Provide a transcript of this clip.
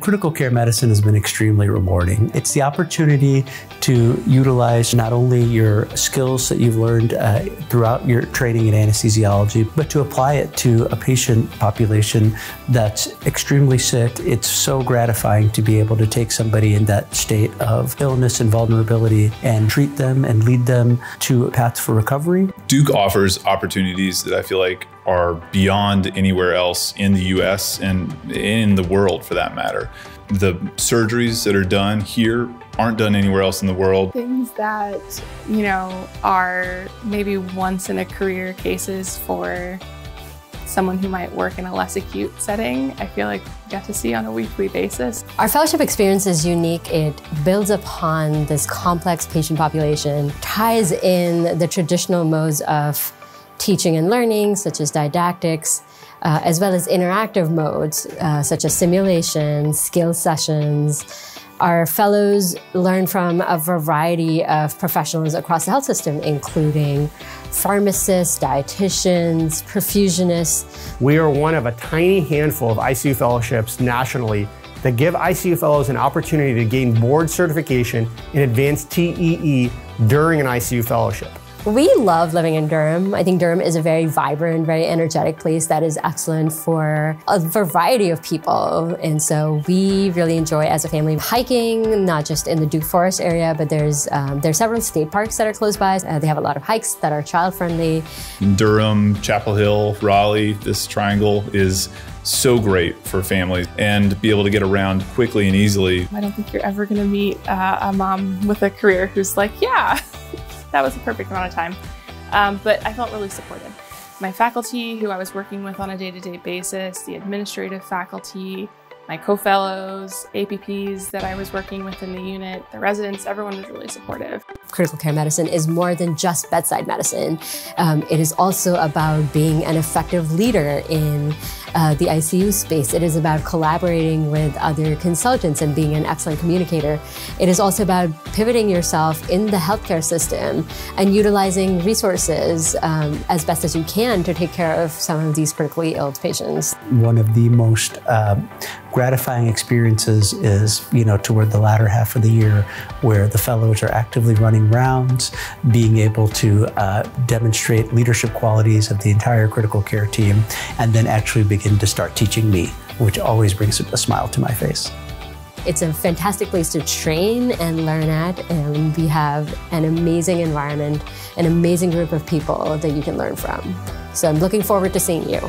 Critical care medicine has been extremely rewarding. It's the opportunity to utilize not only your skills that you've learned uh, throughout your training in anesthesiology, but to apply it to a patient population that's extremely sick. It's so gratifying to be able to take somebody in that state of illness and vulnerability and treat them and lead them to paths for recovery. Duke offers opportunities that I feel like are beyond anywhere else in the US and in the world for that matter. The surgeries that are done here aren't done anywhere else in the world. Things that, you know, are maybe once in a career cases for someone who might work in a less acute setting, I feel like get to see on a weekly basis. Our fellowship experience is unique. It builds upon this complex patient population, ties in the traditional modes of teaching and learning, such as didactics, uh, as well as interactive modes, uh, such as simulation, skill sessions. Our fellows learn from a variety of professionals across the health system, including pharmacists, dietitians, perfusionists. We are one of a tiny handful of ICU fellowships nationally that give ICU fellows an opportunity to gain board certification in advanced TEE during an ICU fellowship. We love living in Durham. I think Durham is a very vibrant, very energetic place that is excellent for a variety of people. And so we really enjoy as a family hiking, not just in the Duke Forest area, but there's um, there's several state parks that are close by. Uh, they have a lot of hikes that are child friendly. Durham, Chapel Hill, Raleigh, this triangle is so great for families and be able to get around quickly and easily. I don't think you're ever going to meet uh, a mom with a career who's like, yeah, that was the perfect amount of time. Um, but I felt really supported. My faculty, who I was working with on a day to day basis, the administrative faculty, my co-fellows, APPs that I was working with in the unit, the residents, everyone was really supportive. Critical care medicine is more than just bedside medicine. Um, it is also about being an effective leader in uh, the ICU space. It is about collaborating with other consultants and being an excellent communicator. It is also about pivoting yourself in the healthcare system and utilizing resources um, as best as you can to take care of some of these critically ill patients. One of the most um, gratifying experiences is, you know, toward the latter half of the year where the fellows are actively running rounds, being able to uh, demonstrate leadership qualities of the entire critical care team, and then actually begin to start teaching me, which always brings a smile to my face. It's a fantastic place to train and learn at, and we have an amazing environment, an amazing group of people that you can learn from. So I'm looking forward to seeing you.